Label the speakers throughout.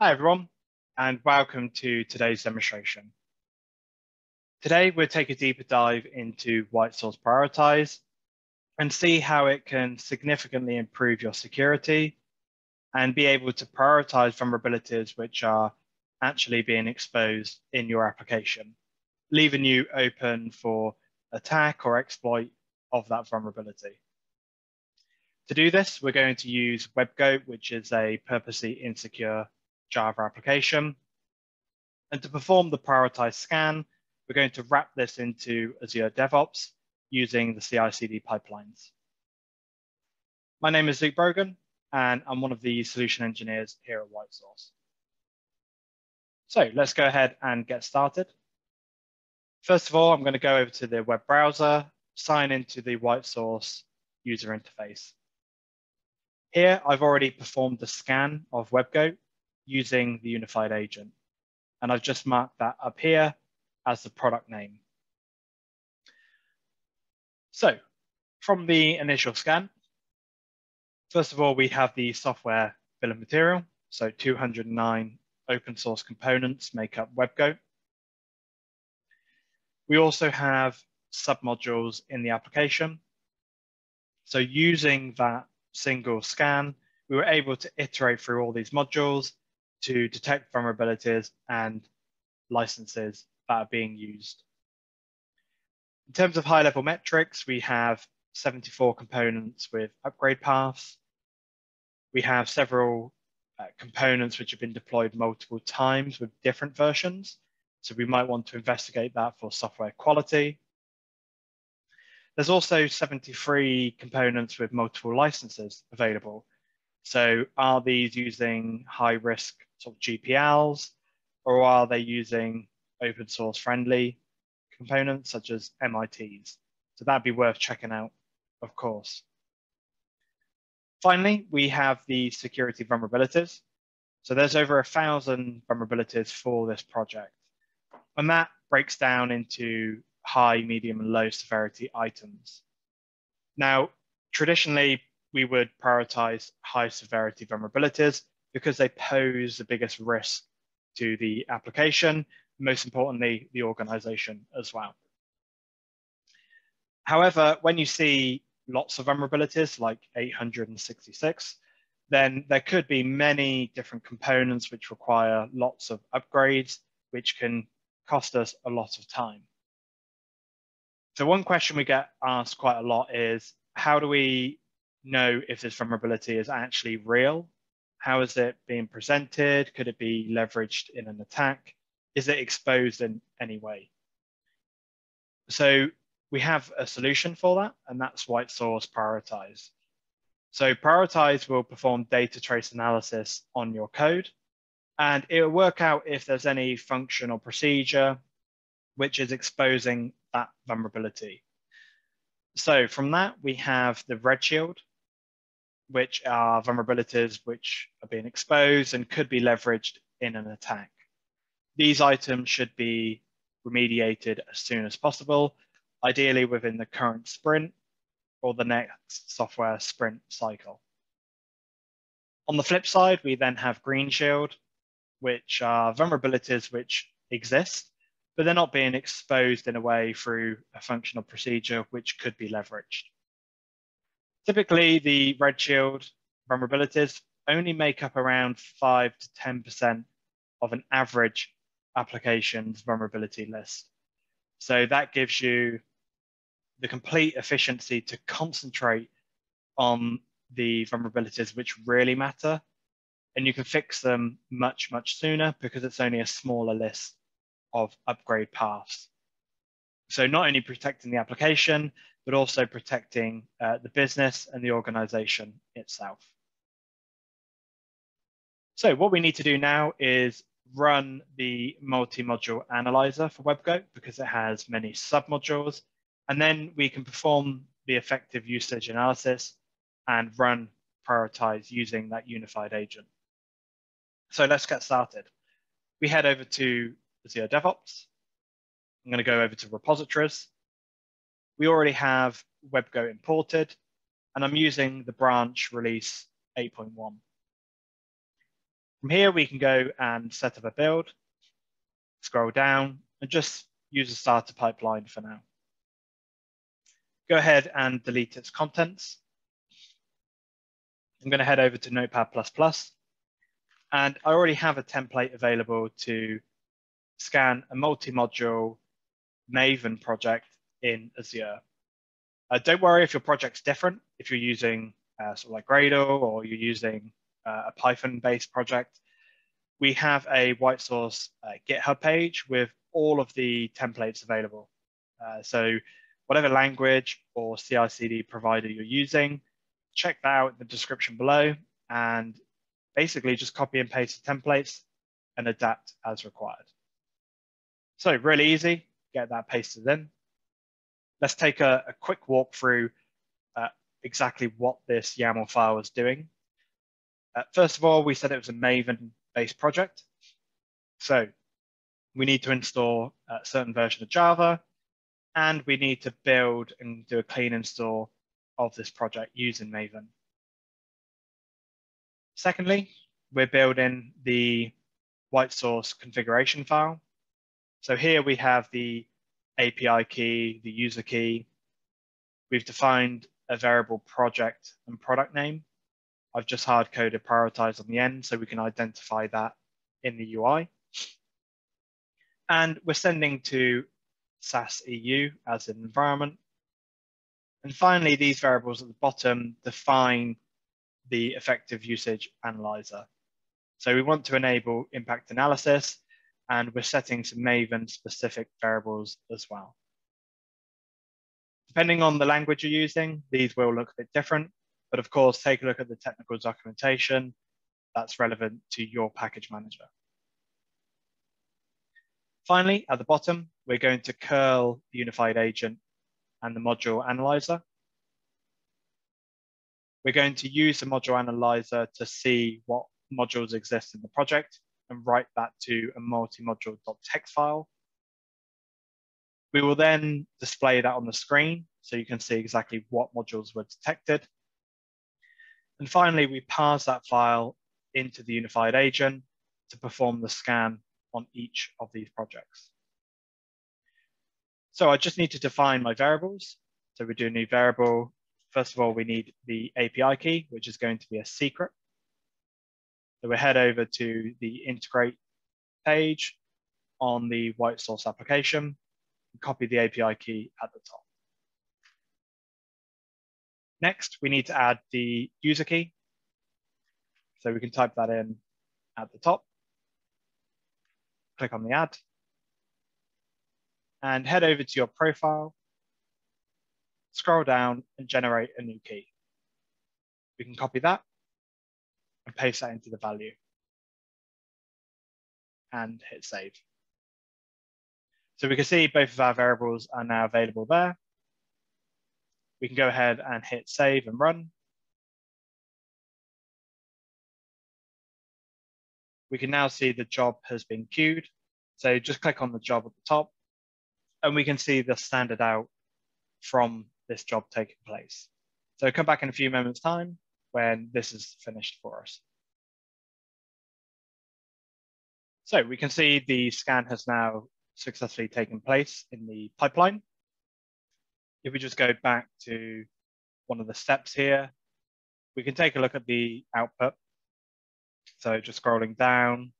Speaker 1: Hi everyone, and welcome to today's demonstration. Today, we'll take a deeper dive into White Source Prioritize and see how it can significantly improve your security and be able to prioritize vulnerabilities which are actually being exposed in your application, leaving you open for attack or exploit of that vulnerability. To do this, we're going to use WebGoat, which is a purposely insecure Java application. And to perform the prioritized scan, we're going to wrap this into Azure DevOps using the CI/CD pipelines. My name is Luke Brogan, and I'm one of the solution engineers here at White Source. So let's go ahead and get started. First of all, I'm going to go over to the web browser, sign into the White Source user interface. Here, I've already performed the scan of WebGoat using the unified agent. And I've just marked that up here as the product name. So from the initial scan, first of all, we have the software bill of material. So 209 open source components make up WebGoat. We also have submodules in the application. So using that single scan, we were able to iterate through all these modules to detect vulnerabilities and licenses that are being used. In terms of high level metrics, we have 74 components with upgrade paths. We have several uh, components which have been deployed multiple times with different versions. So we might want to investigate that for software quality. There's also 73 components with multiple licenses available. So are these using high risk sort of GPLs, or are they using open source friendly components such as MITs? So that'd be worth checking out, of course. Finally, we have the security vulnerabilities. So there's over a thousand vulnerabilities for this project. And that breaks down into high, medium, and low severity items. Now, traditionally, we would prioritize high severity vulnerabilities because they pose the biggest risk to the application, most importantly, the organization as well. However, when you see lots of vulnerabilities like 866, then there could be many different components which require lots of upgrades, which can cost us a lot of time. So one question we get asked quite a lot is, how do we know if this vulnerability is actually real how is it being presented? Could it be leveraged in an attack? Is it exposed in any way? So we have a solution for that, and that's White Source Prioritize. So Prioritize will perform data trace analysis on your code, and it will work out if there's any function or procedure which is exposing that vulnerability. So from that, we have the red shield, which are vulnerabilities which are being exposed and could be leveraged in an attack. These items should be remediated as soon as possible, ideally within the current sprint or the next software sprint cycle. On the flip side, we then have Green Shield, which are vulnerabilities which exist, but they're not being exposed in a way through a functional procedure which could be leveraged. Typically, the red shield vulnerabilities only make up around 5 to 10% of an average application's vulnerability list. So that gives you the complete efficiency to concentrate on the vulnerabilities which really matter. And you can fix them much, much sooner because it's only a smaller list of upgrade paths. So not only protecting the application, but also protecting uh, the business and the organization itself. So what we need to do now is run the multi-module analyzer for WebGoat because it has many submodules. And then we can perform the effective usage analysis and run prioritize using that unified agent. So let's get started. We head over to Azure DevOps. I'm going to go over to repositories we already have WebGoat imported, and I'm using the branch release 8.1. From here, we can go and set up a build, scroll down, and just use a starter pipeline for now. Go ahead and delete its contents. I'm going to head over to Notepad++, and I already have a template available to scan a multi-module Maven project in Azure. Uh, don't worry if your project's different, if you're using uh, sort of like Gradle or you're using uh, a Python-based project. We have a white source uh, GitHub page with all of the templates available. Uh, so whatever language or CI/CD provider you're using, check that out in the description below and basically just copy and paste the templates and adapt as required. So really easy, get that pasted in. Let's take a, a quick walk through uh, exactly what this YAML file is doing. Uh, first of all, we said it was a Maven-based project. So we need to install a certain version of Java, and we need to build and do a clean install of this project using Maven. Secondly, we're building the white source configuration file. So here we have the API key, the user key. We've defined a variable project and product name. I've just hard coded prioritize on the end so we can identify that in the UI. And we're sending to SaaS EU as an environment. And finally, these variables at the bottom define the effective usage analyzer. So we want to enable impact analysis and we're setting some Maven specific variables as well. Depending on the language you're using, these will look a bit different, but of course, take a look at the technical documentation that's relevant to your package manager. Finally, at the bottom, we're going to curl the unified agent and the module analyzer. We're going to use the module analyzer to see what modules exist in the project and write that to a multi-module.txt file. We will then display that on the screen so you can see exactly what modules were detected. And finally, we parse that file into the unified agent to perform the scan on each of these projects. So I just need to define my variables. So we do a new variable. First of all, we need the API key, which is going to be a secret. So we head over to the integrate page on the white source application, copy the API key at the top. Next, we need to add the user key. So we can type that in at the top click on the add, and head over to your profile, scroll down and generate a new key. We can copy that and paste that into the value and hit save. So we can see both of our variables are now available there. We can go ahead and hit save and run. we can now see the job has been queued. So just click on the job at the top and we can see the standard out from this job taking place. So come back in a few moments time when this is finished for us. So we can see the scan has now successfully taken place in the pipeline. If we just go back to one of the steps here, we can take a look at the output so just scrolling down,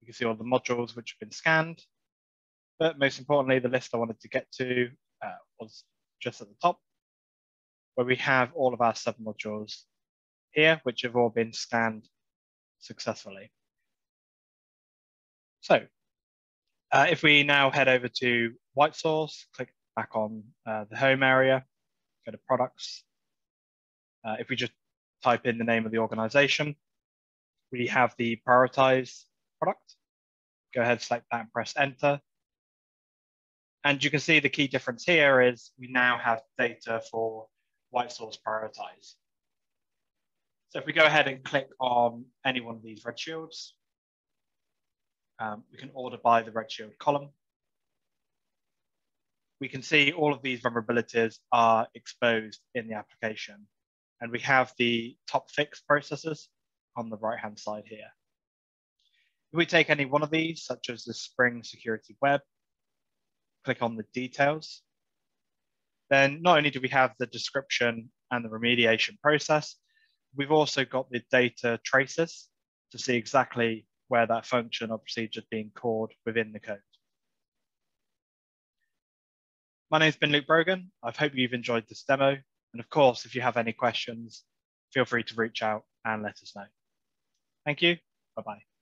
Speaker 1: you can see all the modules which have been scanned. But most importantly, the list I wanted to get to uh, was just at the top, where we have all of our submodules here, which have all been scanned successfully. So uh, if we now head over to White Source, click back on uh, the home area, go to products. Uh, if we just type in the name of the organization, we have the prioritize product. Go ahead, select that and press enter. And you can see the key difference here is we now have data for white source prioritize. So if we go ahead and click on any one of these red shields, um, we can order by the red shield column. We can see all of these vulnerabilities are exposed in the application. And we have the top fix processes on the right hand side here. If we take any one of these, such as the Spring Security Web, click on the details, then not only do we have the description and the remediation process, we've also got the data traces to see exactly where that function or procedure is being called within the code. My name's been Luke Brogan. I hope you've enjoyed this demo. And of course, if you have any questions, feel free to reach out and let us know. Thank you. Bye-bye.